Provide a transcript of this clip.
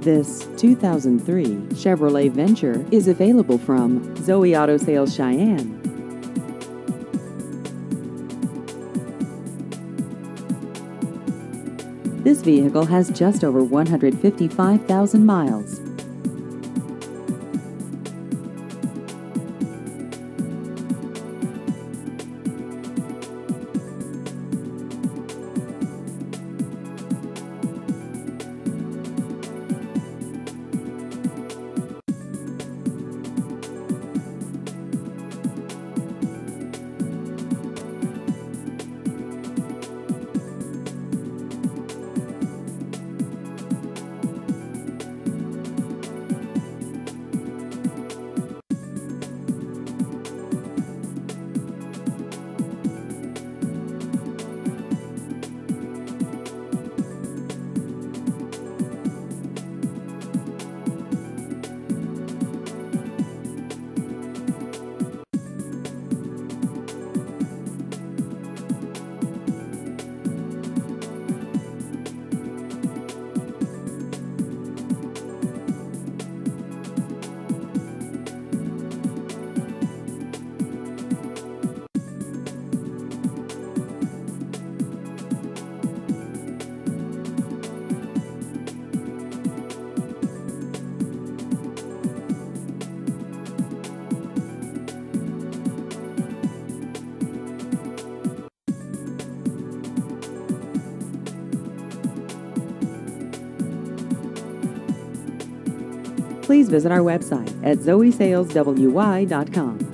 This 2003 Chevrolet Venture is available from Zoe Auto Sales Cheyenne. This vehicle has just over 155,000 miles. Please visit our website at zoesaleswy.com.